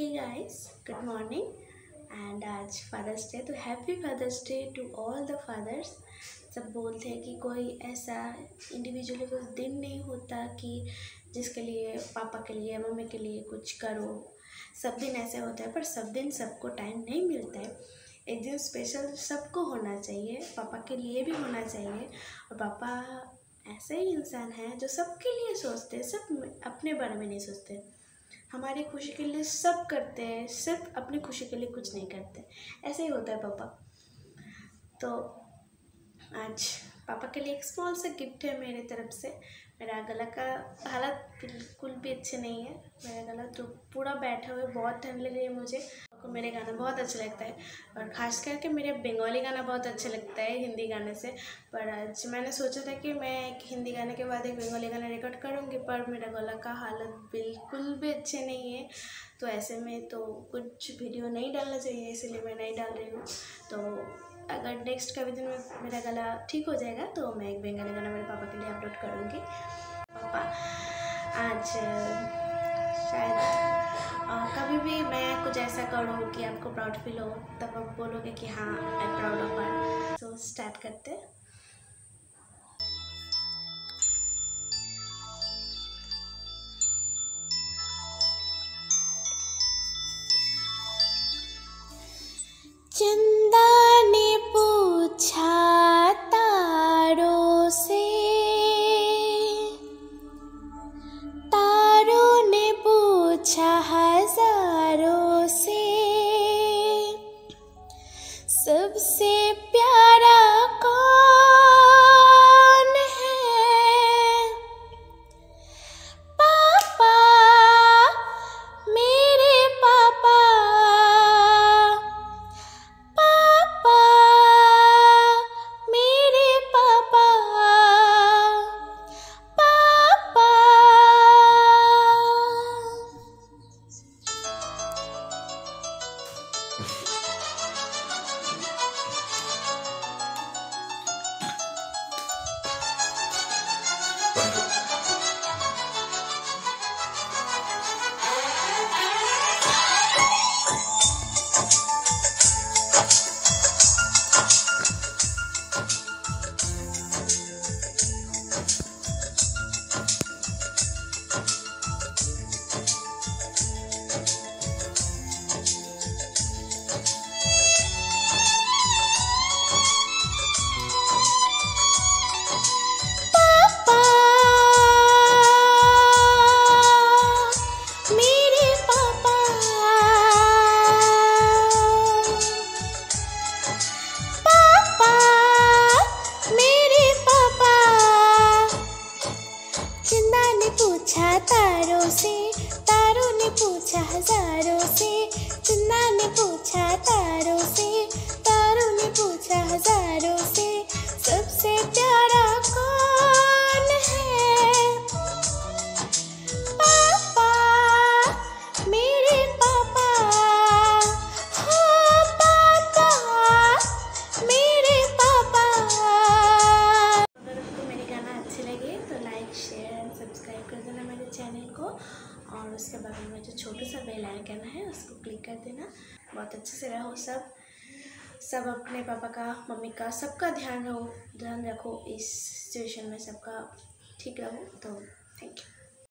Hey guys good morning and आज fathers day तो happy Father's Day to all the fathers सब बोलते हैं कि कोई ऐसा इंडिविजुअली कोई दिन नहीं होता कि जिसके लिए, पापा के लिए, मम्मी के लिए कुछ करो। सब दिन ऐसे होता है, पर सब दिन सबको टाइम नहीं मिलता है। एक दिन स्पेशल सबको होना चाहिए, पापा के लिए भी होना चाहिए। और पापा ऐसे ही इंसान हैं जो सबके लिए सोचते सब अपने बारे में नहीं सोचते। हमारी खुशी के लिए सब करते हैं, सिर्फ़ अपनी खुशी के लिए कुछ नहीं करते। ऐसे ही होता है पापा। तो आज पापा के लिए एक स्मॉल सा गिफ्ट है मेरे तरफ़ से। मेरा गला का हालत बिल्कुल भी अच्छे नहीं है। मेरा गला तो पूरा बैठा हुआ है, बहुत ठंड लग रही है मुझे। को मेरे गाना बहुत अच्छा लगता है और ख़ास करके मेरे बंगाली गाना बहुत अच्छा लगता है हिंदी गाने से। पर आज मैंने सोचा था कि मैं एक हिंदी गाने के बाद एक बंगाली गाना रिकॉर्ड करूँगी, पर मेरा गला का हालत बिल्कुल भी अच्छे नहीं है। तो ऐसे में तो कुछ वीडियो नहीं डालना चाहिए, इसलिए मैं नहीं डाल रही हूँ। तो अगर नेक्स्ट कभी दिन में मेरा गला ठीक हो जाएगा तो मैं एक बंगाली गाना मेरे पापा के लिए अपलोड करूँगी। पापा, आज कुछ ऐसा करो कि आपको प्राउड फील हो, तब आप बोलोगे कि हाँ I proud of so start करते चंदा से तारों ने पूछा हज़ारों से चंदा ने पूछा तारों से तारों ने पूछा को। और उसके बगल में जो छोटा सा बेल आइकन है, उसको क्लिक कर देना। बहुत अच्छे से रहो सब। सब अपने पापा का, मम्मी का, सबका ध्यान रहो। ध्यान रखो इस सिचुएशन में सबका ठीक रहो। तो थैंक यू